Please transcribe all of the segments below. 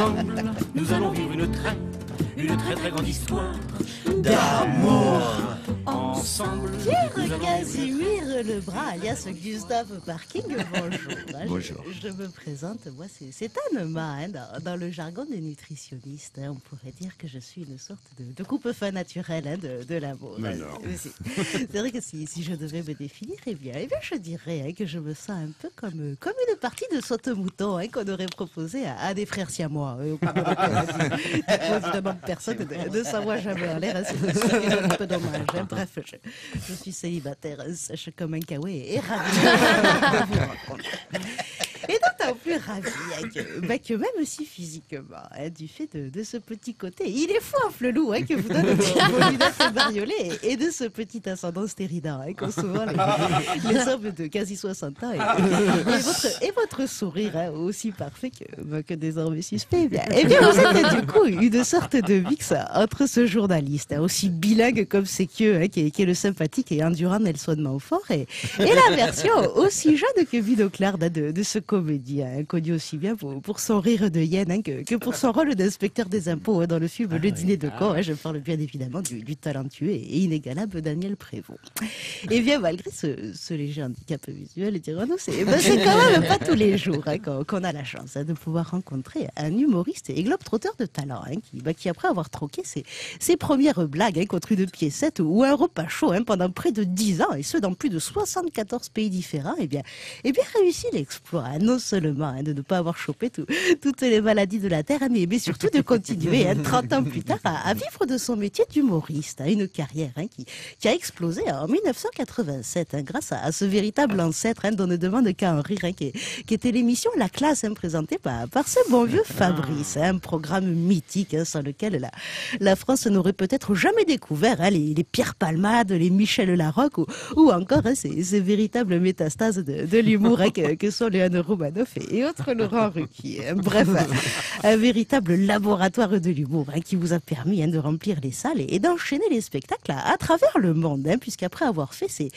Ensemble, nous allons vivre une très, une très très grande histoire d'amour. Ensemble, Pierre Casimir Lebras, alias Gustave Parking, bonjour. Hein, je- Bonjour. Je, me présente, moi c'est- Anne-Ma, hein, dans, dans le jargon des nutritionnistes. hein, on pourrait dire que je suis une sorte de, de coupe fin naturelle hein, de, de l'amour. C'est- vrai que si, si je devais me définir, eh bien, eh bien je dirais hein, que je me sens un peu comme, euh, comme une partie de saute-mouton qu'on aurait proposé à, à des frères siamois. coup, évidemment, personne ne, ne s'envoie jamais en l'air. c'est un peu dommage. Bref, je, je suis célibataire, sèche comme un kawaii et ravi de vous rencontrer. Et hein, que, bah, que même si physiquement, hein, du fait de, de ce petit côté, il est fou un flelou hein, que vous donne vos lunettes bariolées et de ce petit ascendant stéridant hein, qu'ont souvent les, les hommes de quasi 60 ans. Et, et votre, et votre sourire hein, aussi parfait que, bah, que désormais suspect. Eh bien, eh bien, vous êtes du coup une sorte de mix entre ce journaliste, hein, aussi bilingue comme séquieux, hein, qui, est, qui est le sympathique et endurant Nelson Montfort, et, et la version aussi jeune que Binoclard hein, de, de ce comédien, hein, connu aussi bien pour, pour son rire de hyène hein, que, que pour son rôle d'inspecteur des impôts hein, dans le film Le Dîner de Caen. hein. je parle bien évidemment du, du talentueux et inégalable Daniel Prévost. Et bien, malgré ce, ce léger handicap visuel, c'est ben, quand même pas tous les jours qu'on a la chance de pouvoir rencontrer un humoriste et globe-trotteur de talent qui, bah, qui, après avoir troqué ses, ses premières blagues contre une piécette ou un repas chaud pendant près de 10 ans, et ce dans plus de 74 pays différents, et bien, et bien réussit l'exploit, non seulement hein, de ne pas avoir chopé tout- toutes les maladies de la Terre, hein, mais, mais surtout de continuer hein, 30 ans plus tard à, à vivre de son métier d'humoriste, hein, une carrière hein, qui, qui a explosé en 1987 hein, grâce à, à ce véritable ancêtre hein, dont ne demande qu'à en rire, hein, qui, qui était l'émission La classe hein, présentée par, par ce bon vieux Fabrice, hein, un programme mythique hein, sans lequel la, la France n'aurait peut-être jamais découvert hein, les, les Pierre Palmade, les Michel Larocque ou, ou encore hein, ces, ces véritables métastases de, de l'humour hein, que, que sont Léon Roumanoff et, et autres Laurent Ruquier. Bref, un, véritable laboratoire de l'humour hein, qui vous a permis hein, de remplir les salles et, et d'enchaîner les spectacles à, travers le monde, hein, puisqu'après avoir fait ces,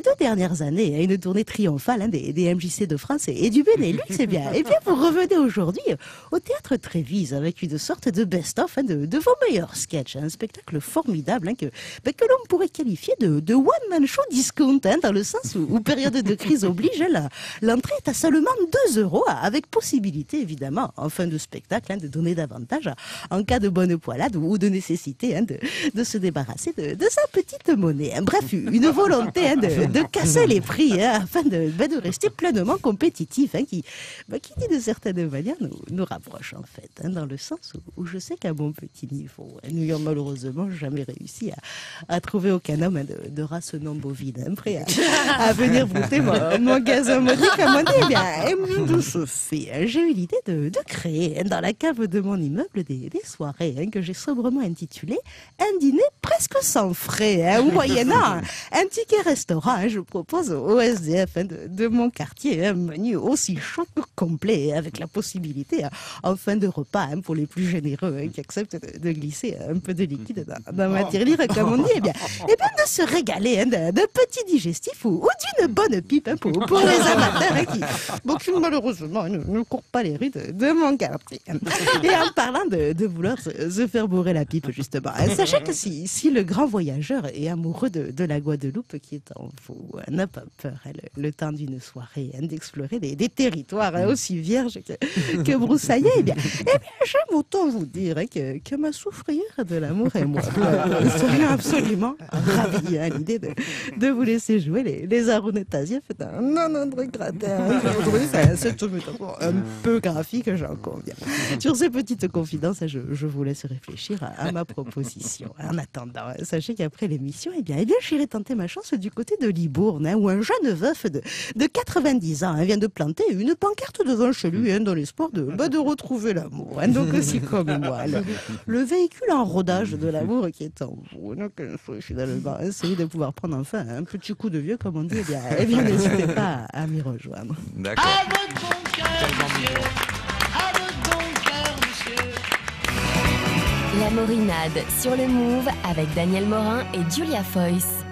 deux dernières années une tournée triomphale des, MJC de France et, et du Benelux, eh bien, eh bien, vous revenez aujourd'hui au théâtre Trévise avec une sorte de best-of de, vos meilleurs sketchs, un spectacle formidable que, ben, que l'on pourrait qualifier de, one-man show discount, dans le sens où, période de crise oblige, l'entrée est à seulement 2 euros, avec possibilité évidemment en fin de spectacle hein, de donner davantage en cas de bonne poilade ou de nécessité hein, de, se débarrasser de, sa petite monnaie. Bref, une volonté hein, de, casser les prix afin de, ben, de rester pleinement compétitif, qui, ben, qui dit de certaines manières nous, rapproche en fait, dans le sens où, je sais qu'à mon petit niveau, n'ayant malheureusement jamais réussi à, trouver aucun homme de, race non bovine, prêt à, venir brouter mon, mon gazon modique à mon nez, eh bien, eh hein, j'ai eu l'idée de, de créer hein, dans la cave de mon immeuble des, des soirées hein, que j'ai sobrement intitulées un dîner presque sans frais, hein, moyennant un, ticket restaurant. je propose au SDF hein, de, de mon quartier un menu aussi chaud que complet, avec la possibilité en fin de repas pour les plus généreux qui acceptent de, de glisser un peu de liquide dans, dans ma tirelire, comme on dit, eh bien, eh bien de se régaler d'un petit digestif ou, ou d'une bonne pipe pour, pour les amateurs qui, bon, qui, malheureusement ne, ne courent pas les rues de, de mon quartier. Et en parlant de, de vouloir se, se faire bourrer la pipe, justement, hein, sachez que si, si le grand voyageur est amoureux de, de la Guadeloupe, qui est en vous, hein, n'a pas peur, hein, le, le temps d'une soirée, hein, d'explorer des, des territoires hein, aussi vierges que, que broussaillés, eh bien, eh bien j'aime autant vous dire hein, que, que ma souffrière de l'amour et moi euh, serions absolument ravis à l'idée de, de vous laisser jouer les, les Tasieff dans André Gratin. Vous trouvez ça, un peu graphique, j'en conviens. Sur ces petites confidences, je, je vous laisse réfléchir à, à ma proposition. En attendant, sachez qu'après l'émission, eh bien, eh bien, j'irai tenter ma chance du côté de Libourne, hein, où un jeune veuf de, de 90 ans hein, vient de planter une pancarte devant chez lui, hein, dans l'espoir de, bah, de retrouver l'amour. hein. donc aussi comme moi, le, le véhicule en rodage de l'amour qui est en vous. Donc, euh, finalement essayer de pouvoir prendre enfin un petit coup de vieux, comme on dit. Eh bien, eh bien n'hésitez pas à, à m'y rejoindre. D'accord. La Morinade sur le Move avec Daniel Morin et Julia Foyce.